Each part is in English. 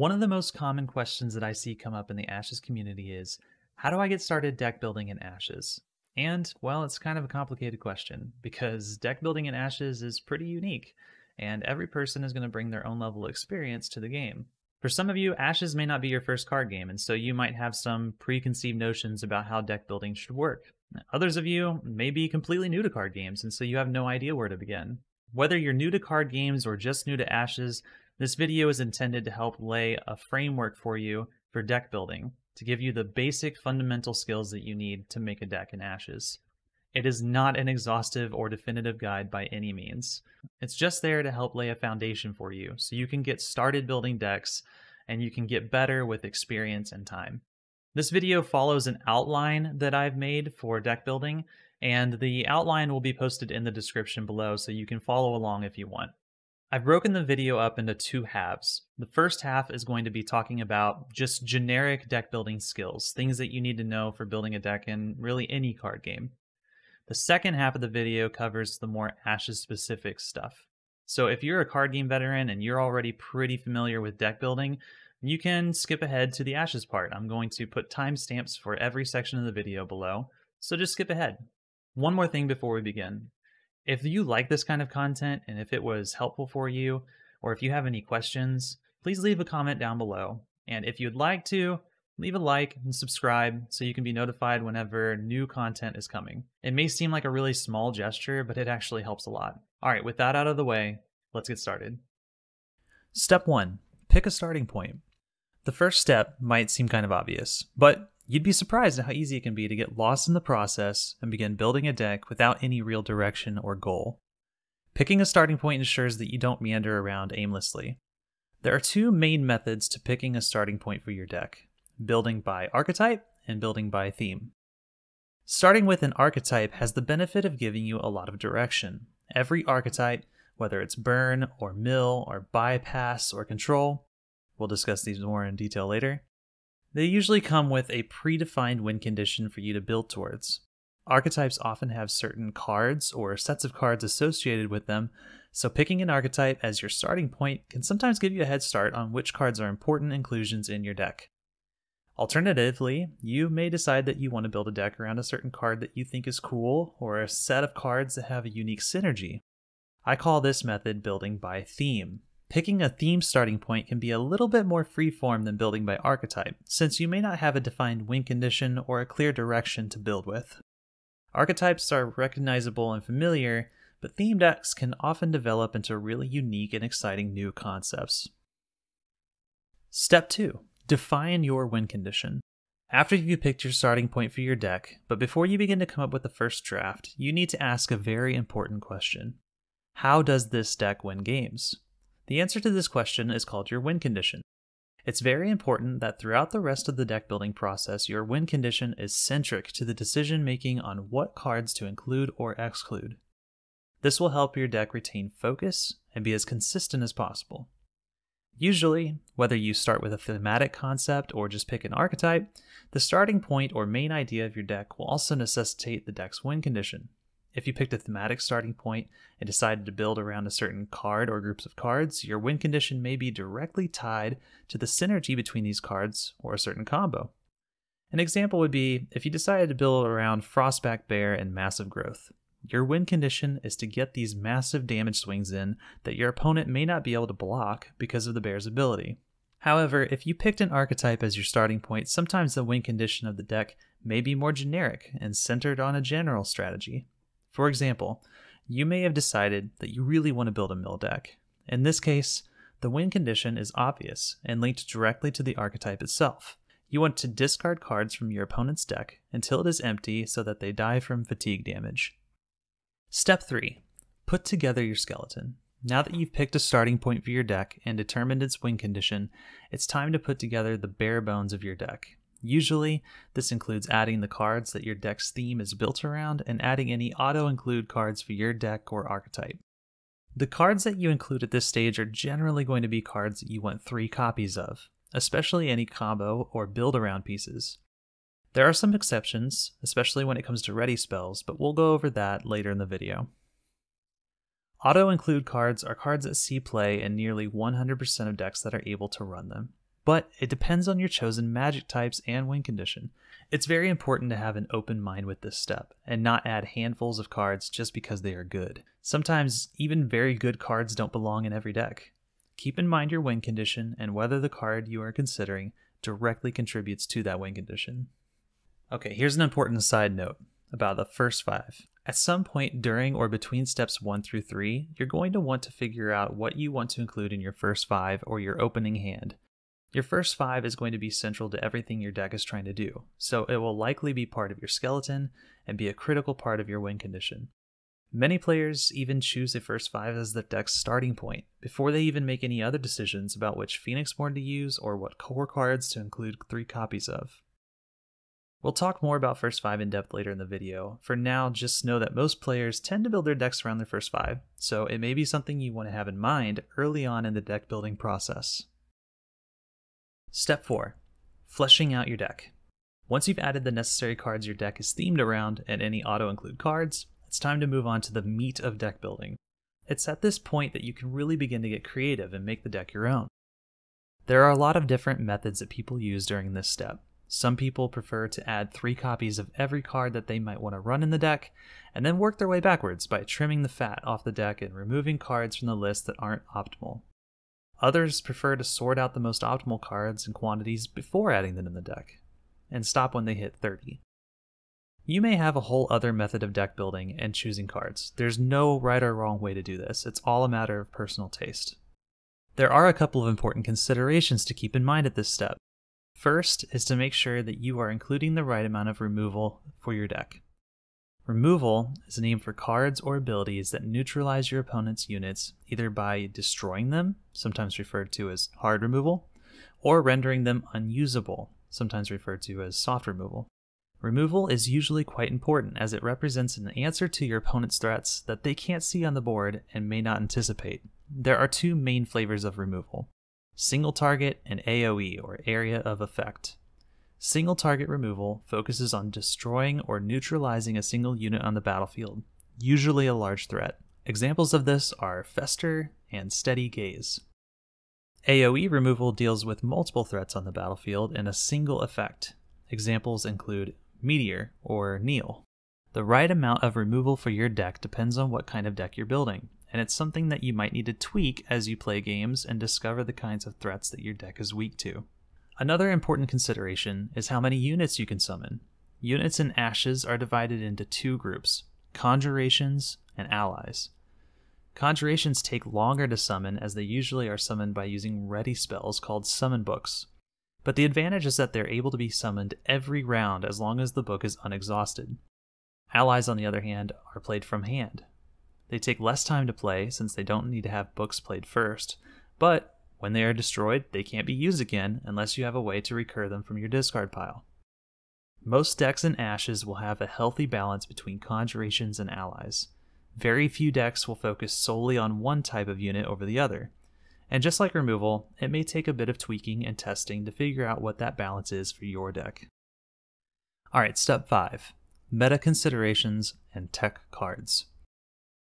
One of the most common questions that I see come up in the Ashes community is how do I get started deck building in Ashes? And, well, it's kind of a complicated question because deck building in Ashes is pretty unique, and every person is going to bring their own level of experience to the game. For some of you, Ashes may not be your first card game, and so you might have some preconceived notions about how deck building should work. Others of you may be completely new to card games, and so you have no idea where to begin. Whether you're new to card games or just new to Ashes, this video is intended to help lay a framework for you for deck building, to give you the basic fundamental skills that you need to make a deck in Ashes. It is not an exhaustive or definitive guide by any means. It's just there to help lay a foundation for you so you can get started building decks and you can get better with experience and time. This video follows an outline that I've made for deck building, and the outline will be posted in the description below so you can follow along if you want. I've broken the video up into two halves. The first half is going to be talking about just generic deck building skills, things that you need to know for building a deck in really any card game. The second half of the video covers the more Ashes specific stuff. So if you're a card game veteran and you're already pretty familiar with deck building, you can skip ahead to the Ashes part. I'm going to put timestamps for every section of the video below, so just skip ahead. One more thing before we begin. If you like this kind of content and if it was helpful for you, or if you have any questions, please leave a comment down below. And if you'd like to, leave a like and subscribe so you can be notified whenever new content is coming. It may seem like a really small gesture, but it actually helps a lot. All right, with that out of the way, let's get started. Step 1 Pick a starting point. The first step might seem kind of obvious, but You'd be surprised at how easy it can be to get lost in the process and begin building a deck without any real direction or goal. Picking a starting point ensures that you don't meander around aimlessly. There are two main methods to picking a starting point for your deck building by archetype and building by theme. Starting with an archetype has the benefit of giving you a lot of direction. Every archetype, whether it's burn or mill or bypass or control, we'll discuss these more in detail later, they usually come with a predefined win condition for you to build towards. Archetypes often have certain cards or sets of cards associated with them, so picking an archetype as your starting point can sometimes give you a head start on which cards are important inclusions in your deck. Alternatively, you may decide that you want to build a deck around a certain card that you think is cool or a set of cards that have a unique synergy. I call this method building by theme. Picking a theme starting point can be a little bit more freeform than building by archetype, since you may not have a defined win condition or a clear direction to build with. Archetypes are recognizable and familiar, but theme decks can often develop into really unique and exciting new concepts. Step 2 Define your win condition. After you've picked your starting point for your deck, but before you begin to come up with the first draft, you need to ask a very important question How does this deck win games? The answer to this question is called your win condition. It's very important that throughout the rest of the deck building process, your win condition is centric to the decision making on what cards to include or exclude. This will help your deck retain focus and be as consistent as possible. Usually, whether you start with a thematic concept or just pick an archetype, the starting point or main idea of your deck will also necessitate the deck's win condition. If you picked a thematic starting point and decided to build around a certain card or groups of cards, your win condition may be directly tied to the synergy between these cards or a certain combo. An example would be if you decided to build around Frostback Bear and Massive Growth. Your win condition is to get these massive damage swings in that your opponent may not be able to block because of the bear's ability. However, if you picked an archetype as your starting point, sometimes the win condition of the deck may be more generic and centered on a general strategy. For example, you may have decided that you really want to build a mill deck. In this case, the win condition is obvious and linked directly to the archetype itself. You want to discard cards from your opponent's deck until it is empty so that they die from fatigue damage. Step 3 Put together your skeleton. Now that you've picked a starting point for your deck and determined its win condition, it's time to put together the bare bones of your deck. Usually, this includes adding the cards that your deck's theme is built around and adding any auto include cards for your deck or archetype. The cards that you include at this stage are generally going to be cards that you want three copies of, especially any combo or build around pieces. There are some exceptions, especially when it comes to ready spells, but we'll go over that later in the video. Auto include cards are cards that see play in nearly 100% of decks that are able to run them. But it depends on your chosen magic types and win condition. It's very important to have an open mind with this step and not add handfuls of cards just because they are good. Sometimes even very good cards don't belong in every deck. Keep in mind your win condition and whether the card you are considering directly contributes to that win condition. Okay, here's an important side note about the first five. At some point during or between steps one through three, you're going to want to figure out what you want to include in your first five or your opening hand. Your first five is going to be central to everything your deck is trying to do, so it will likely be part of your skeleton and be a critical part of your win condition. Many players even choose the first five as the deck's starting point, before they even make any other decisions about which Phoenixborn to use or what core cards to include three copies of. We'll talk more about first five in depth later in the video. For now, just know that most players tend to build their decks around their first five, so it may be something you want to have in mind early on in the deck building process. Step 4 Fleshing out your deck. Once you've added the necessary cards your deck is themed around and any auto include cards, it's time to move on to the meat of deck building. It's at this point that you can really begin to get creative and make the deck your own. There are a lot of different methods that people use during this step. Some people prefer to add three copies of every card that they might want to run in the deck, and then work their way backwards by trimming the fat off the deck and removing cards from the list that aren't optimal. Others prefer to sort out the most optimal cards and quantities before adding them in the deck, and stop when they hit 30. You may have a whole other method of deck building and choosing cards. There's no right or wrong way to do this, it's all a matter of personal taste. There are a couple of important considerations to keep in mind at this step. First is to make sure that you are including the right amount of removal for your deck. Removal is a name for cards or abilities that neutralize your opponent's units either by destroying them, sometimes referred to as hard removal, or rendering them unusable, sometimes referred to as soft removal. Removal is usually quite important as it represents an answer to your opponent's threats that they can't see on the board and may not anticipate. There are two main flavors of removal single target and AoE, or area of effect. Single target removal focuses on destroying or neutralizing a single unit on the battlefield, usually a large threat. Examples of this are Fester and Steady Gaze. AoE removal deals with multiple threats on the battlefield in a single effect. Examples include Meteor or Kneel. The right amount of removal for your deck depends on what kind of deck you're building, and it's something that you might need to tweak as you play games and discover the kinds of threats that your deck is weak to. Another important consideration is how many units you can summon. Units in Ashes are divided into two groups Conjurations and Allies. Conjurations take longer to summon as they usually are summoned by using ready spells called summon books. But the advantage is that they're able to be summoned every round as long as the book is unexhausted. Allies, on the other hand, are played from hand. They take less time to play since they don't need to have books played first, but when they are destroyed, they can't be used again unless you have a way to recur them from your discard pile. Most decks in Ashes will have a healthy balance between conjurations and allies. Very few decks will focus solely on one type of unit over the other. And just like removal, it may take a bit of tweaking and testing to figure out what that balance is for your deck. Alright, step 5 Meta considerations and tech cards.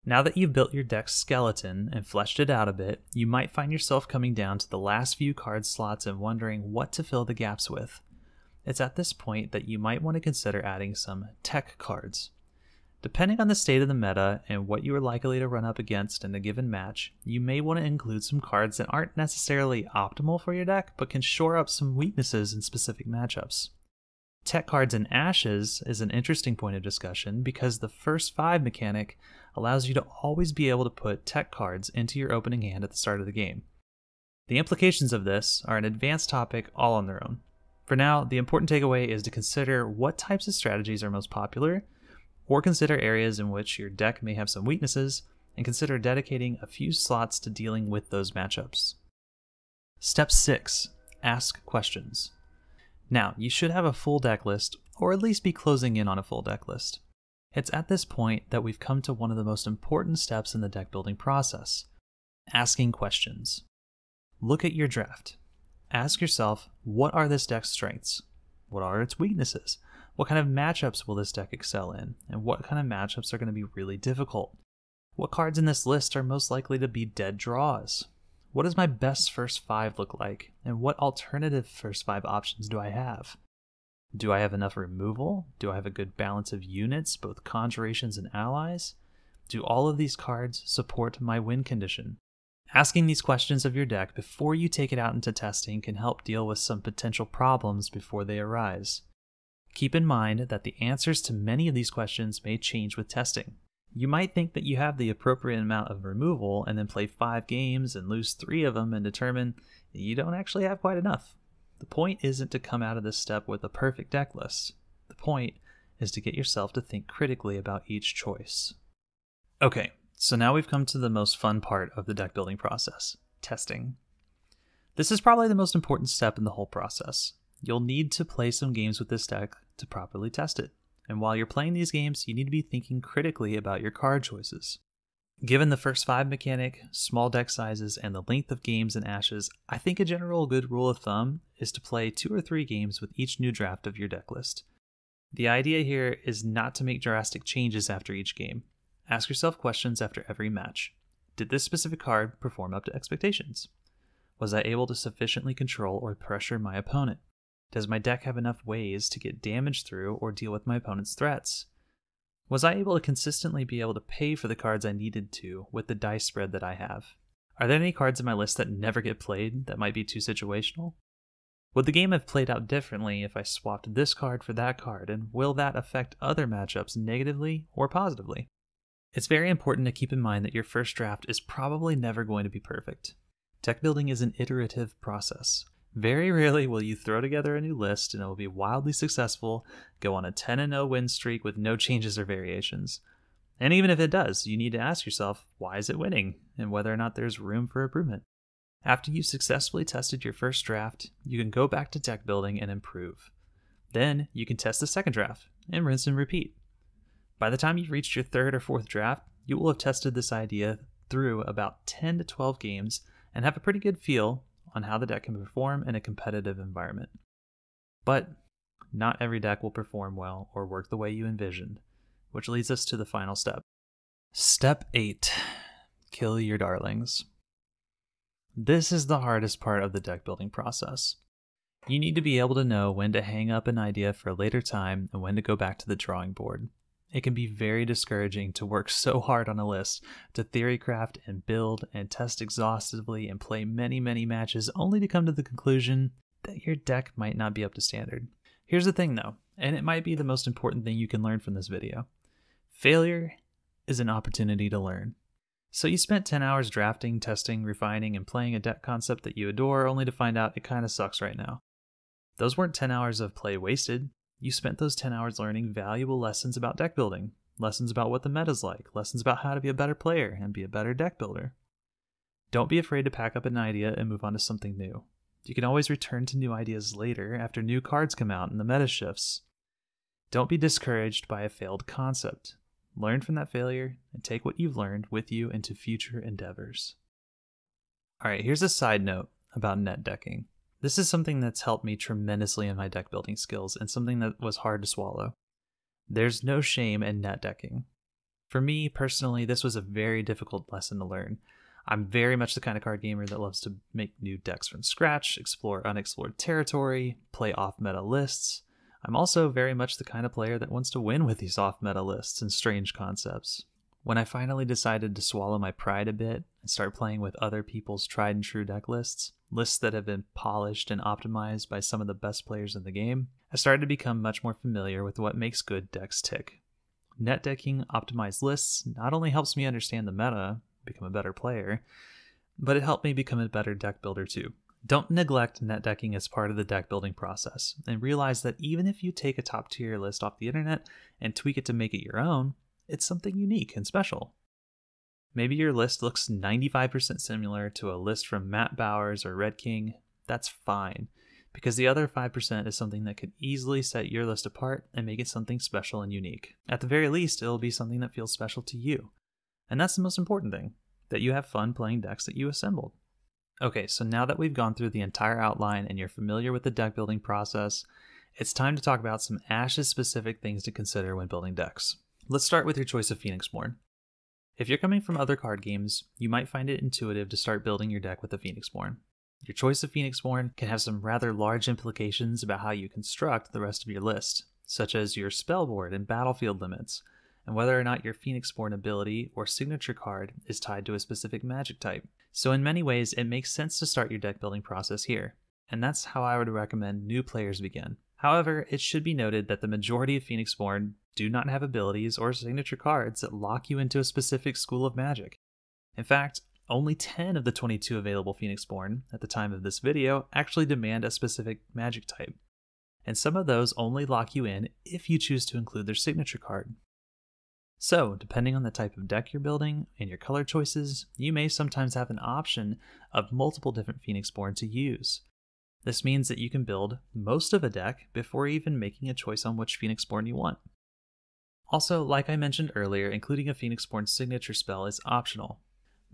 Now that you've built your deck's skeleton and fleshed it out a bit, you might find yourself coming down to the last few card slots and wondering what to fill the gaps with. It's at this point that you might want to consider adding some tech cards. Depending on the state of the meta and what you are likely to run up against in a given match, you may want to include some cards that aren't necessarily optimal for your deck but can shore up some weaknesses in specific matchups. Tech cards in Ashes is an interesting point of discussion because the first five mechanic allows you to always be able to put tech cards into your opening hand at the start of the game. The implications of this are an advanced topic all on their own. For now, the important takeaway is to consider what types of strategies are most popular, or consider areas in which your deck may have some weaknesses, and consider dedicating a few slots to dealing with those matchups. Step 6 Ask questions. Now, you should have a full deck list, or at least be closing in on a full deck list. It's at this point that we've come to one of the most important steps in the deck building process asking questions. Look at your draft. Ask yourself what are this deck's strengths? What are its weaknesses? What kind of matchups will this deck excel in? And what kind of matchups are going to be really difficult? What cards in this list are most likely to be dead draws? What does my best first five look like? And what alternative first five options do I have? Do I have enough removal? Do I have a good balance of units, both conjurations and allies? Do all of these cards support my win condition? Asking these questions of your deck before you take it out into testing can help deal with some potential problems before they arise. Keep in mind that the answers to many of these questions may change with testing. You might think that you have the appropriate amount of removal and then play five games and lose three of them and determine you don't actually have quite enough. The point isn't to come out of this step with a perfect deck list. The point is to get yourself to think critically about each choice. Okay, so now we've come to the most fun part of the deck building process testing. This is probably the most important step in the whole process. You'll need to play some games with this deck to properly test it. And while you're playing these games, you need to be thinking critically about your card choices. Given the first five mechanic, small deck sizes, and the length of games in ashes, I think a general good rule of thumb is to play two or three games with each new draft of your deck list. The idea here is not to make drastic changes after each game. Ask yourself questions after every match. Did this specific card perform up to expectations? Was I able to sufficiently control or pressure my opponent? Does my deck have enough ways to get damage through or deal with my opponent's threats? Was I able to consistently be able to pay for the cards I needed to with the dice spread that I have? Are there any cards in my list that never get played that might be too situational? Would the game have played out differently if I swapped this card for that card, and will that affect other matchups negatively or positively? It's very important to keep in mind that your first draft is probably never going to be perfect. Deck building is an iterative process. Very rarely will you throw together a new list and it will be wildly successful, go on a 10 0 win streak with no changes or variations. And even if it does, you need to ask yourself why is it winning and whether or not there's room for improvement. After you've successfully tested your first draft, you can go back to deck building and improve. Then you can test the second draft and rinse and repeat. By the time you've reached your third or fourth draft, you will have tested this idea through about 10 to 12 games and have a pretty good feel on how the deck can perform in a competitive environment. But not every deck will perform well or work the way you envisioned, which leads us to the final step. Step 8 Kill your darlings. This is the hardest part of the deck building process. You need to be able to know when to hang up an idea for a later time and when to go back to the drawing board. It can be very discouraging to work so hard on a list, to theorycraft and build and test exhaustively and play many, many matches only to come to the conclusion that your deck might not be up to standard. Here's the thing though, and it might be the most important thing you can learn from this video. Failure is an opportunity to learn. So you spent 10 hours drafting, testing, refining, and playing a deck concept that you adore only to find out it kind of sucks right now. Those weren't 10 hours of play wasted. You spent those 10 hours learning valuable lessons about deck building, lessons about what the meta's like, lessons about how to be a better player and be a better deck builder. Don't be afraid to pack up an idea and move on to something new. You can always return to new ideas later after new cards come out and the meta shifts. Don't be discouraged by a failed concept. Learn from that failure and take what you've learned with you into future endeavors. Alright, here's a side note about net decking. This is something that's helped me tremendously in my deck building skills and something that was hard to swallow. There's no shame in net decking. For me personally, this was a very difficult lesson to learn. I'm very much the kind of card gamer that loves to make new decks from scratch, explore unexplored territory, play off meta lists. I'm also very much the kind of player that wants to win with these off meta lists and strange concepts. When I finally decided to swallow my pride a bit and start playing with other people's tried and true deck lists, lists that have been polished and optimized by some of the best players in the game, I started to become much more familiar with what makes good decks tick. Net decking optimized lists not only helps me understand the meta, become a better player, but it helped me become a better deck builder too. Don't neglect net decking as part of the deck building process, and realize that even if you take a top tier list off the internet and tweak it to make it your own, it's something unique and special. Maybe your list looks 95% similar to a list from Matt Bowers or Red King. That's fine, because the other 5% is something that could easily set your list apart and make it something special and unique. At the very least, it'll be something that feels special to you. And that's the most important thing that you have fun playing decks that you assembled. Okay, so now that we've gone through the entire outline and you're familiar with the deck building process, it's time to talk about some Ashes specific things to consider when building decks. Let's start with your choice of Phoenixborn. If you're coming from other card games, you might find it intuitive to start building your deck with the Phoenixborn. Your choice of Phoenixborn can have some rather large implications about how you construct the rest of your list, such as your spellboard and battlefield limits, and whether or not your Phoenixborn ability or signature card is tied to a specific magic type. So, in many ways, it makes sense to start your deck building process here, and that's how I would recommend new players begin. However, it should be noted that the majority of Phoenixborn do not have abilities or signature cards that lock you into a specific school of magic. In fact, only 10 of the 22 available Phoenixborn at the time of this video actually demand a specific magic type, and some of those only lock you in if you choose to include their signature card. So, depending on the type of deck you're building and your color choices, you may sometimes have an option of multiple different Phoenixborn to use. This means that you can build most of a deck before even making a choice on which Phoenixborn you want. Also, like I mentioned earlier, including a Phoenixborn signature spell is optional.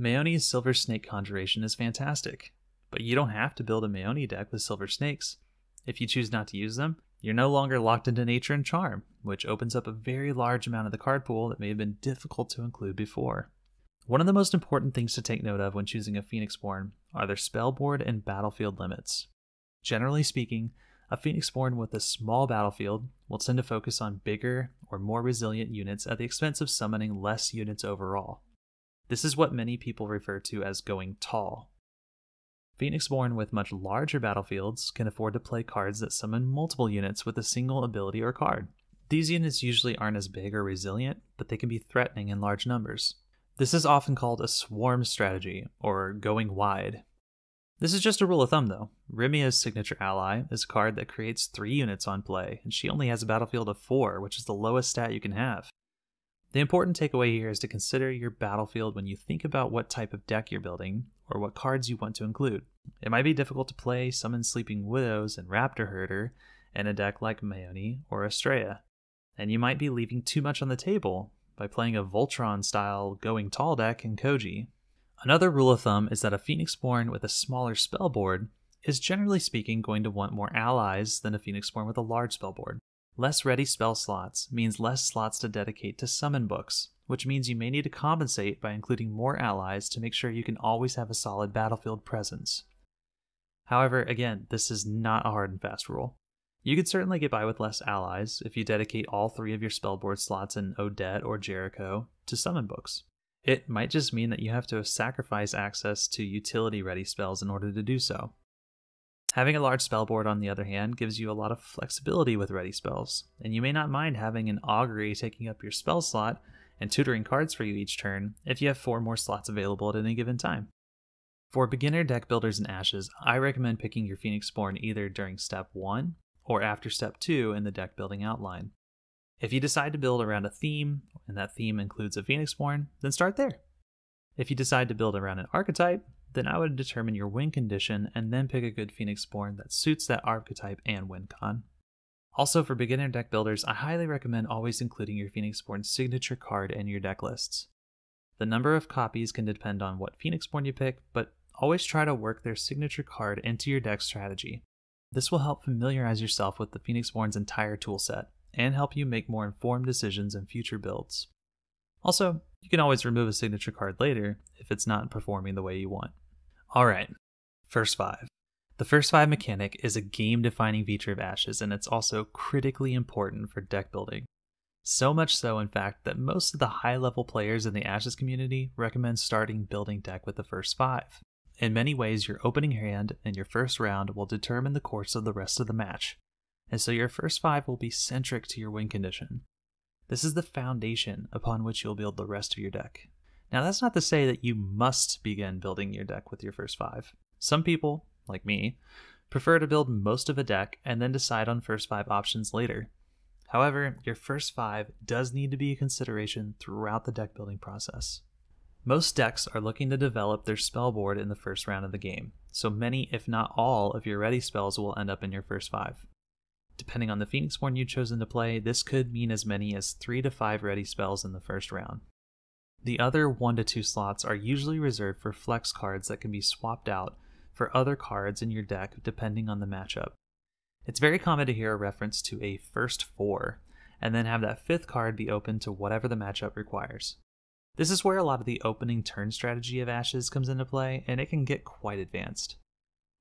Maeoni's Silver Snake Conjuration is fantastic, but you don't have to build a Maeoni deck with silver snakes. If you choose not to use them, you're no longer locked into Nature and Charm, which opens up a very large amount of the card pool that may have been difficult to include before. One of the most important things to take note of when choosing a Phoenixborn are their spellboard and battlefield limits. Generally speaking, a Phoenixborn with a small battlefield will tend to focus on bigger or more resilient units at the expense of summoning less units overall. This is what many people refer to as going tall. Phoenixborn with much larger battlefields can afford to play cards that summon multiple units with a single ability or card. These units usually aren't as big or resilient, but they can be threatening in large numbers. This is often called a swarm strategy, or going wide. This is just a rule of thumb though. Rimea's signature ally is a card that creates 3 units on play, and she only has a battlefield of 4, which is the lowest stat you can have. The important takeaway here is to consider your battlefield when you think about what type of deck you're building, or what cards you want to include. It might be difficult to play Summon Sleeping Widows and Raptor Herder in a deck like Maeoni or Estrella, and you might be leaving too much on the table by playing a Voltron style Going Tall deck in Koji. Another rule of thumb is that a Phoenixborn with a smaller spellboard is generally speaking going to want more allies than a Phoenixborn with a large spellboard. Less ready spell slots means less slots to dedicate to summon books, which means you may need to compensate by including more allies to make sure you can always have a solid battlefield presence. However, again, this is not a hard and fast rule. You could certainly get by with less allies if you dedicate all three of your spellboard slots in Odette or Jericho to summon books. It might just mean that you have to sacrifice access to utility ready spells in order to do so. Having a large spellboard, on the other hand, gives you a lot of flexibility with ready spells, and you may not mind having an augury taking up your spell slot and tutoring cards for you each turn if you have four more slots available at any given time. For beginner deck builders in Ashes, I recommend picking your Phoenixborn either during step 1 or after step 2 in the deck building outline. If you decide to build around a theme, and that theme includes a Phoenixborn, then start there. If you decide to build around an archetype, then I would determine your win condition and then pick a good Phoenixborn that suits that archetype and win con. Also, for beginner deck builders, I highly recommend always including your Phoenixborn signature card in your deck lists. The number of copies can depend on what Phoenixborn you pick, but always try to work their signature card into your deck strategy. This will help familiarize yourself with the Phoenixborn's entire toolset and help you make more informed decisions in future builds. Also, you can always remove a signature card later if it's not performing the way you want. Alright, first five. The first five mechanic is a game defining feature of Ashes, and it's also critically important for deck building. So much so, in fact, that most of the high level players in the Ashes community recommend starting building deck with the first five. In many ways, your opening hand and your first round will determine the course of the rest of the match, and so your first five will be centric to your win condition. This is the foundation upon which you'll build the rest of your deck. Now, that's not to say that you must begin building your deck with your first five. Some people, like me, prefer to build most of a deck and then decide on first five options later. However, your first five does need to be a consideration throughout the deck building process. Most decks are looking to develop their spell board in the first round of the game, so many, if not all, of your ready spells will end up in your first five. Depending on the Phoenixborn you've chosen to play, this could mean as many as 3 to 5 ready spells in the first round. The other 1 to 2 slots are usually reserved for flex cards that can be swapped out for other cards in your deck depending on the matchup. It's very common to hear a reference to a first 4, and then have that fifth card be open to whatever the matchup requires. This is where a lot of the opening turn strategy of Ashes comes into play, and it can get quite advanced.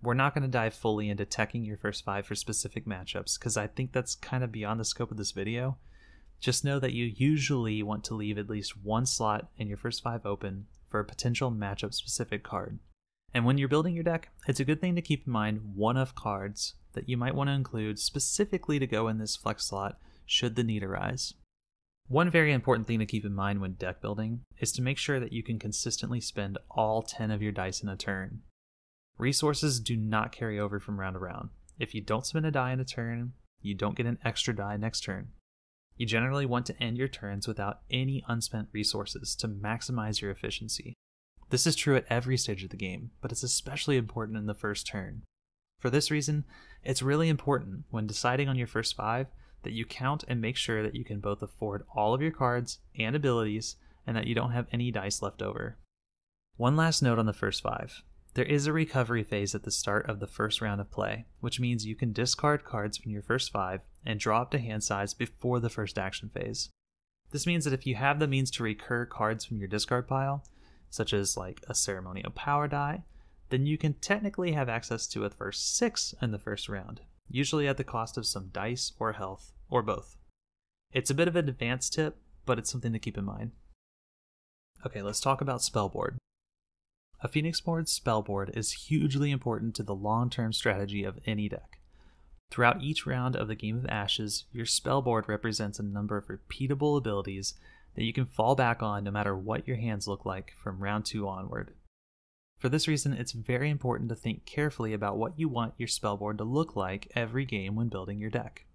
We're not going to dive fully into teching your first five for specific matchups, because I think that's kind of beyond the scope of this video. Just know that you usually want to leave at least one slot in your first five open for a potential matchup specific card. And when you're building your deck, it's a good thing to keep in mind one of cards that you might want to include specifically to go in this flex slot should the need arise. One very important thing to keep in mind when deck building is to make sure that you can consistently spend all 10 of your dice in a turn. Resources do not carry over from round to round. If you don't spend a die in a turn, you don't get an extra die next turn. You generally want to end your turns without any unspent resources to maximize your efficiency. This is true at every stage of the game, but it's especially important in the first turn. For this reason, it's really important when deciding on your first five that you count and make sure that you can both afford all of your cards and abilities and that you don't have any dice left over. One last note on the first five. There is a recovery phase at the start of the first round of play, which means you can discard cards from your first five and draw up to hand size before the first action phase. This means that if you have the means to recur cards from your discard pile, such as like a ceremonial power die, then you can technically have access to a first six in the first round, usually at the cost of some dice or health, or both. It's a bit of an advanced tip, but it's something to keep in mind. Okay, let's talk about Spellboard. A Phoenixborn spellboard is hugely important to the long term strategy of any deck. Throughout each round of the Game of Ashes, your spellboard represents a number of repeatable abilities that you can fall back on no matter what your hands look like from round 2 onward. For this reason, it's very important to think carefully about what you want your spellboard to look like every game when building your deck.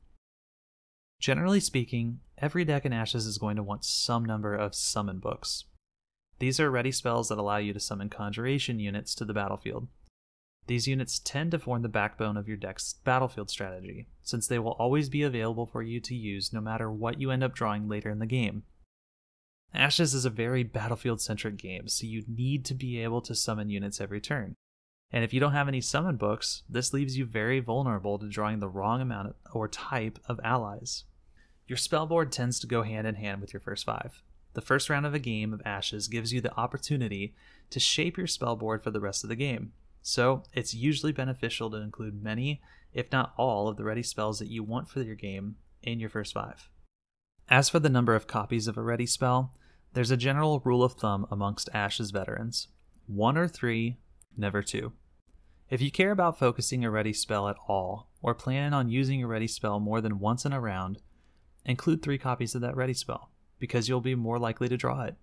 Generally speaking, every deck in Ashes is going to want some number of summon books. These are ready spells that allow you to summon conjuration units to the battlefield. These units tend to form the backbone of your deck's battlefield strategy, since they will always be available for you to use no matter what you end up drawing later in the game. Ashes is a very battlefield centric game, so you need to be able to summon units every turn. And if you don't have any summon books, this leaves you very vulnerable to drawing the wrong amount or type of allies. Your spellboard tends to go hand in hand with your first five. The first round of a game of Ashes gives you the opportunity to shape your spellboard for the rest of the game. So, it's usually beneficial to include many, if not all, of the ready spells that you want for your game in your first five. As for the number of copies of a ready spell, there's a general rule of thumb amongst Ashes veterans one or three, never two. If you care about focusing a ready spell at all, or plan on using a ready spell more than once in a round, include three copies of that ready spell, because you'll be more likely to draw it.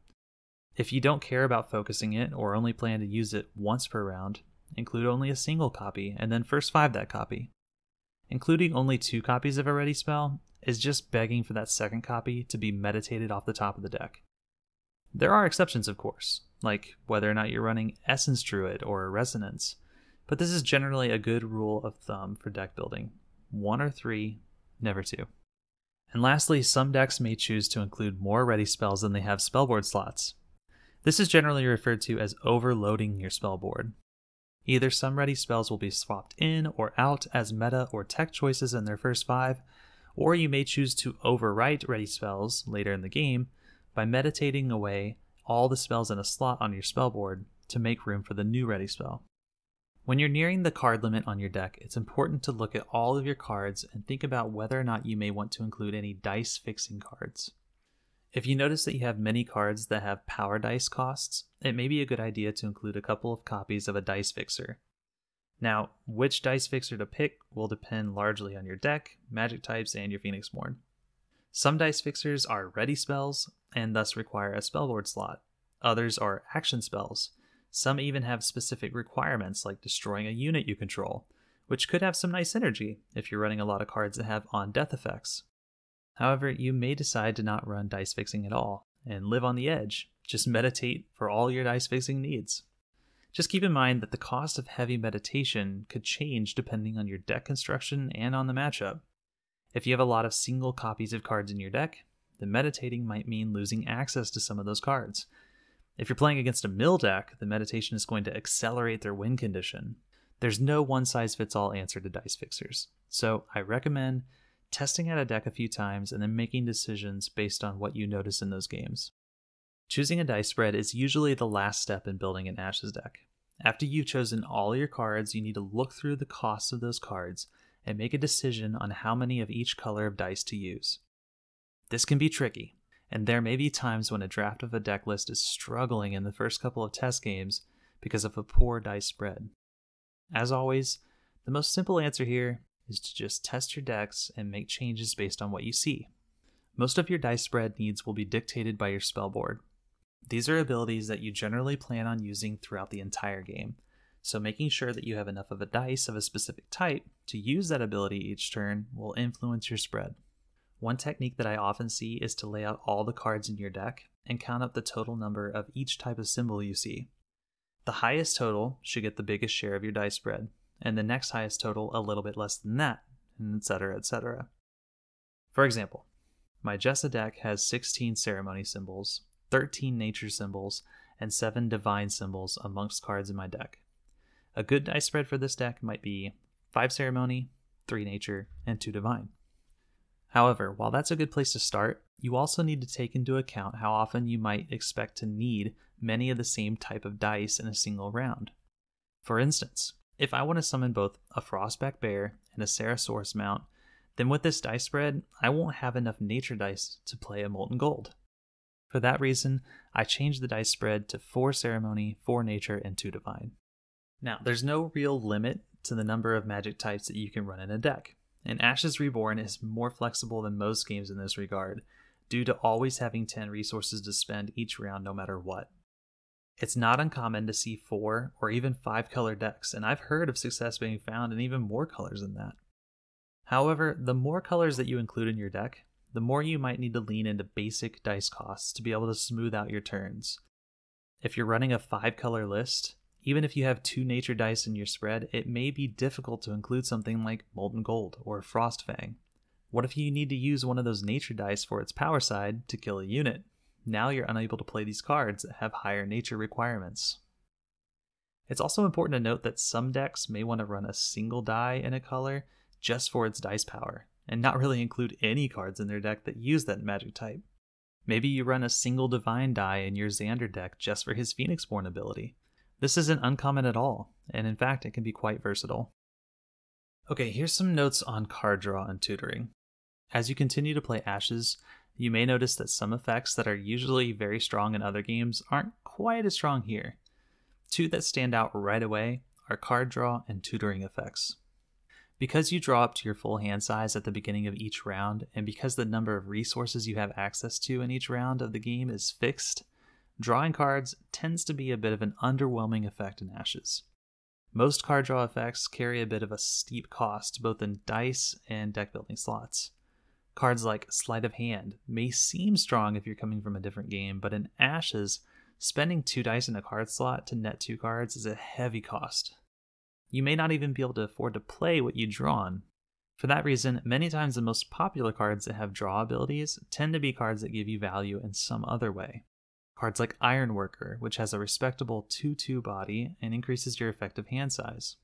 If you don't care about focusing it, or only plan to use it once per round, include only a single copy, and then first five that copy. Including only two copies of a ready spell is just begging for that second copy to be meditated off the top of the deck. There are exceptions, of course, like whether or not you're running Essence Druid or a Resonance, but this is generally a good rule of thumb for deck building one or three, never two. And lastly, some decks may choose to include more ready spells than they have spellboard slots. This is generally referred to as overloading your spellboard. Either some ready spells will be swapped in or out as meta or tech choices in their first five, or you may choose to overwrite ready spells later in the game by meditating away all the spells in a slot on your spellboard to make room for the new ready spell. When you're nearing the card limit on your deck, it's important to look at all of your cards and think about whether or not you may want to include any dice fixing cards. If you notice that you have many cards that have power dice costs, it may be a good idea to include a couple of copies of a dice fixer. Now, which dice fixer to pick will depend largely on your deck, magic types, and your Phoenixborn. Some dice fixers are ready spells and thus require a spellboard slot. Others are action spells. Some even have specific requirements like destroying a unit you control, which could have some nice synergy if you're running a lot of cards that have on death effects. However, you may decide to not run dice fixing at all and live on the edge. Just meditate for all your dice fixing needs. Just keep in mind that the cost of heavy meditation could change depending on your deck construction and on the matchup. If you have a lot of single copies of cards in your deck, then meditating might mean losing access to some of those cards. If you're playing against a mill deck, the meditation is going to accelerate their win condition. There's no one size fits all answer to dice fixers, so I recommend testing out a deck a few times and then making decisions based on what you notice in those games. Choosing a dice spread is usually the last step in building an Ashes deck. After you've chosen all your cards, you need to look through the cost of those cards and make a decision on how many of each color of dice to use. This can be tricky, and there may be times when a draft of a deck list is struggling in the first couple of test games because of a poor dice spread. As always, the most simple answer here is to just test your decks and make changes based on what you see. Most of your dice spread needs will be dictated by your spell board. These are abilities that you generally plan on using throughout the entire game, so making sure that you have enough of a dice of a specific type to use that ability each turn will influence your spread. One technique that I often see is to lay out all the cards in your deck and count up the total number of each type of symbol you see. The highest total should get the biggest share of your dice spread, and the next highest total a little bit less than that, and etc., etc. For example, my Jessa deck has 16 ceremony symbols, 13 nature symbols, and 7 divine symbols amongst cards in my deck. A good dice spread for this deck might be 5 ceremony, 3 nature, and 2 divine. However, while that's a good place to start, you also need to take into account how often you might expect to need many of the same type of dice in a single round. For instance, if I want to summon both a Frostback Bear and a Sarasaurus mount, then with this dice spread, I won't have enough nature dice to play a Molten Gold. For that reason, I changed the dice spread to 4 Ceremony, 4 Nature, and 2 Divine. Now, there's no real limit to the number of magic types that you can run in a deck and Ashes Reborn is more flexible than most games in this regard, due to always having 10 resources to spend each round no matter what. It's not uncommon to see four or even five color decks, and I've heard of success being found in even more colors than that. However, the more colors that you include in your deck, the more you might need to lean into basic dice costs to be able to smooth out your turns. If you're running a five color list, even if you have two nature dice in your spread, it may be difficult to include something like Molten Gold or Frostfang. What if you need to use one of those nature dice for its power side to kill a unit? Now you're unable to play these cards that have higher nature requirements. It's also important to note that some decks may want to run a single die in a color just for its dice power, and not really include any cards in their deck that use that magic type. Maybe you run a single divine die in your Xander deck just for his Phoenixborn ability, this isn't uncommon at all, and in fact, it can be quite versatile. Okay, here's some notes on card draw and tutoring. As you continue to play Ashes, you may notice that some effects that are usually very strong in other games aren't quite as strong here. Two that stand out right away are card draw and tutoring effects. Because you draw up to your full hand size at the beginning of each round, and because the number of resources you have access to in each round of the game is fixed, drawing cards tends to be a bit of an underwhelming effect in Ashes. Most card draw effects carry a bit of a steep cost, both in dice and deck building slots. Cards like Sleight of Hand may seem strong if you're coming from a different game, but in Ashes, spending two dice in a card slot to net two cards is a heavy cost. You may not even be able to afford to play what you drawn. For that reason, many times the most popular cards that have draw abilities tend to be cards that give you value in some other way. Cards like Ironworker, which has a respectable 2 2 body and increases your effective hand size.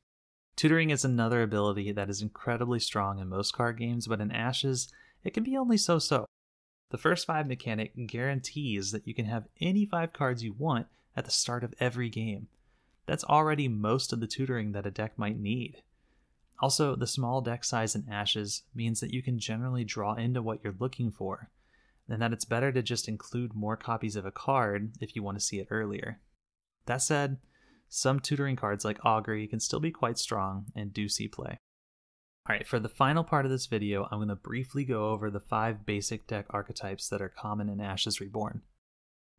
Tutoring is another ability that is incredibly strong in most card games, but in Ashes, it can be only so so. The first 5 mechanic guarantees that you can have any 5 cards you want at the start of every game. That's already most of the tutoring that a deck might need. Also, the small deck size in Ashes means that you can generally draw into what you're looking for, and that it's better to just include more copies of a card if you want to see it earlier. That said, some tutoring cards like Augury can still be quite strong and do see play. Alright, for the final part of this video, I'm going to briefly go over the five basic deck archetypes that are common in Ashes Reborn.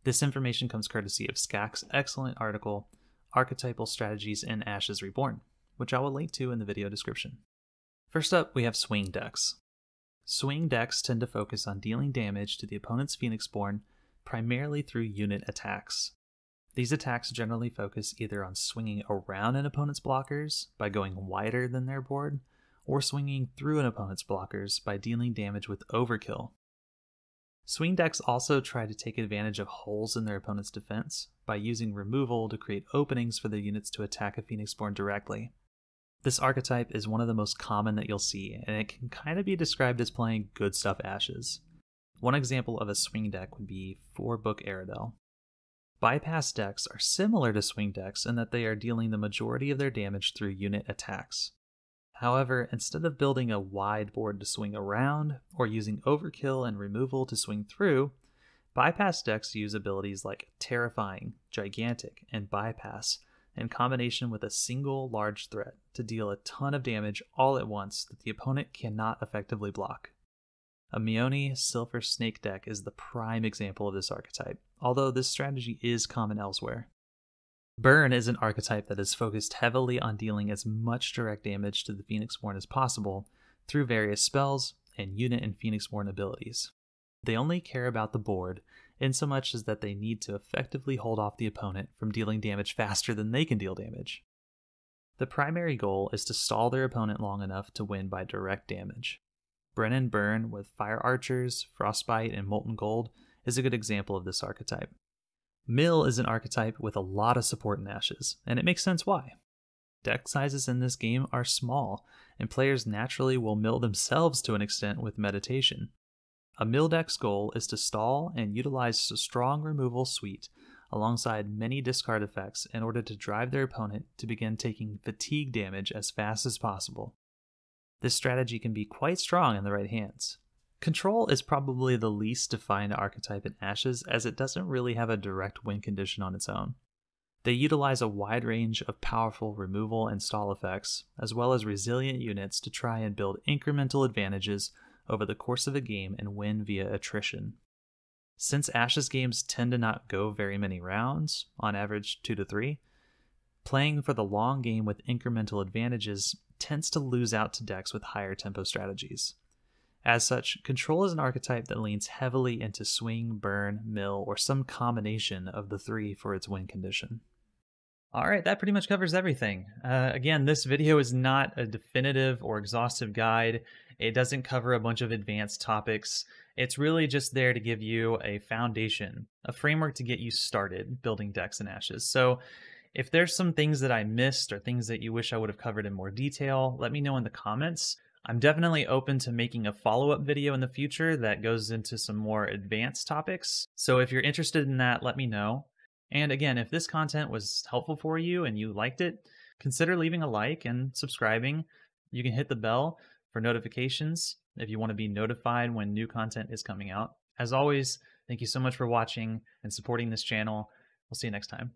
This information comes courtesy of Skaak's excellent article, Archetypal Strategies in Ashes Reborn, which I will link to in the video description. First up, we have swing decks. Swing decks tend to focus on dealing damage to the opponent's Phoenixborn primarily through unit attacks. These attacks generally focus either on swinging around an opponent's blockers by going wider than their board, or swinging through an opponent's blockers by dealing damage with overkill. Swing decks also try to take advantage of holes in their opponent's defense by using removal to create openings for their units to attack a Phoenixborn directly. This archetype is one of the most common that you'll see, and it can kind of be described as playing good stuff ashes. One example of a swing deck would be 4 Book Aradel. Bypass decks are similar to swing decks in that they are dealing the majority of their damage through unit attacks. However, instead of building a wide board to swing around or using overkill and removal to swing through, bypass decks use abilities like Terrifying, Gigantic, and Bypass in combination with a single large threat to deal a ton of damage all at once that the opponent cannot effectively block. A Maeoni Silver Snake deck is the prime example of this archetype, although this strategy is common elsewhere. Burn is an archetype that is focused heavily on dealing as much direct damage to the Phoenix Phoenixborn as possible through various spells and unit and Phoenix Phoenixborn abilities. They only care about the board in so much as that they need to effectively hold off the opponent from dealing damage faster than they can deal damage. The primary goal is to stall their opponent long enough to win by direct damage. Brennan Burn with Fire Archers, Frostbite, and Molten Gold is a good example of this archetype. Mill is an archetype with a lot of support in Ashes, and it makes sense why. Deck sizes in this game are small, and players naturally will mill themselves to an extent with meditation. A mill deck's goal is to stall and utilize a strong removal suite alongside many discard effects in order to drive their opponent to begin taking fatigue damage as fast as possible. This strategy can be quite strong in the right hands. Control is probably the least defined archetype in Ashes as it doesn't really have a direct win condition on its own. They utilize a wide range of powerful removal and stall effects, as well as resilient units to try and build incremental advantages over the course of a game and win via attrition. Since Ashes games tend to not go very many rounds, on average 2 to 3, playing for the long game with incremental advantages tends to lose out to decks with higher tempo strategies. As such, Control is an archetype that leans heavily into swing, burn, mill, or some combination of the three for its win condition. All right, that pretty much covers everything. Uh, again, this video is not a definitive or exhaustive guide. It doesn't cover a bunch of advanced topics. It's really just there to give you a foundation, a framework to get you started building decks and ashes. So if there's some things that I missed or things that you wish I would have covered in more detail, let me know in the comments. I'm definitely open to making a follow up video in the future that goes into some more advanced topics. So if you're interested in that, let me know. And again, if this content was helpful for you and you liked it, consider leaving a like and subscribing. You can hit the bell for notifications if you want to be notified when new content is coming out. As always, thank you so much for watching and supporting this channel. We'll see you next time.